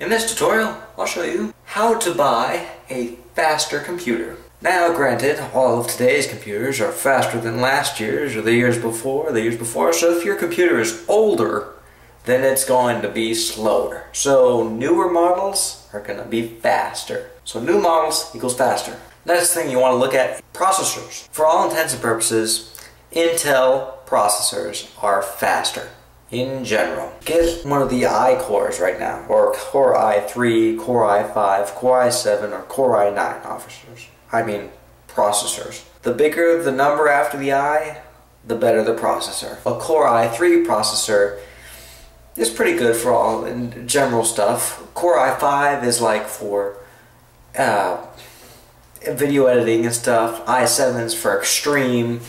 In this tutorial, I'll show you how to buy a faster computer. Now, granted, all of today's computers are faster than last year's or the years before, the years before, so if your computer is older, then it's going to be slower. So newer models are going to be faster. So new models equals faster. Next thing you want to look at, processors. For all intents and purposes, Intel processors are faster in general. Get one of the i cores right now, or Core i3, Core i5, Core i7, or Core i9 officers. I mean processors. The bigger the number after the i, the better the processor. A Core i3 processor is pretty good for all in general stuff. Core i5 is like for uh, video editing and stuff. i7 is for extreme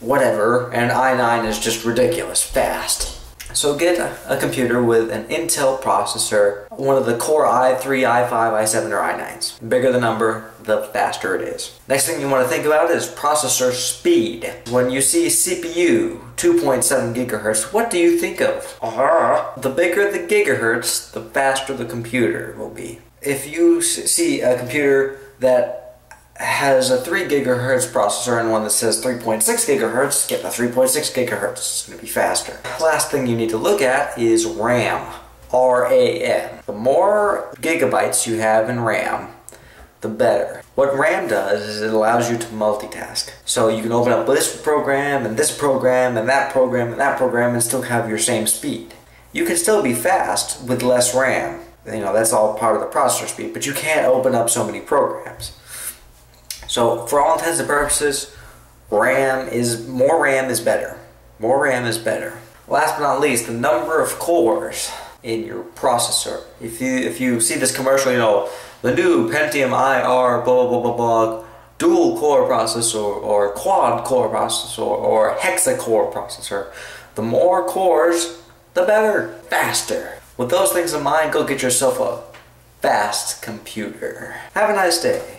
whatever, and i9 is just ridiculous fast. So get a, computer with an Intel processor, one of the Core i3, i5, i7, or i9s. The bigger the number, the faster it is. Next thing you want to think about is processor speed. When you see CPU 2.7 gigahertz, what do you think of? Uh, the bigger the gigahertz, the faster the computer will be. If you see a computer that has a 3 gigahertz processor and one that says 3.6 gigahertz, get the 3.6 gigahertz. It's going to be faster. Last thing you need to look at is RAM. RAM. The more gigabytes you have in RAM, the better. What RAM does is it allows you to multitask. So you can open up this program and this program and that program and that program and still have your same speed. You can still be fast with less RAM. You know, that's all part of the processor speed, but you can't open up so many programs. So for all intents and purposes, RAM is more RAM is better. More RAM is better. Last but not least, the number of cores in your processor. If you if you see this commercial, you know the new Pentium IR blah blah blah blah dual core processor or quad core processor or hexa core processor. The more cores, the better, faster. With those things in mind, go get yourself a fast computer. Have a nice day.